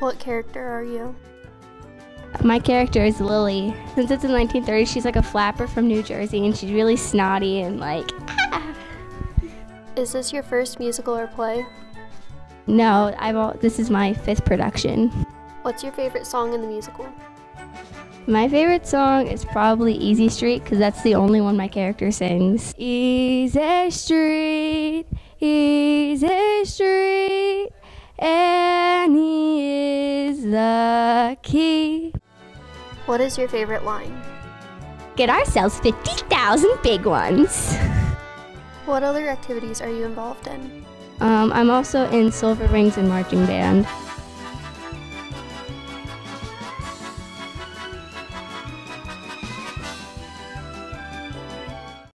What character are you? My character is Lily. Since it's in the 1930s, she's like a flapper from New Jersey, and she's really snotty and like. Ah. Is this your first musical or play? No, I've all, this is my fifth production. What's your favorite song in the musical? My favorite song is probably Easy Street because that's the only one my character sings. Easy Street, Easy Street, Annie is the key. What is your favorite line? Get ourselves 50,000 big ones. What other activities are you involved in? Um, I'm also in Silver Rings and Marching Band.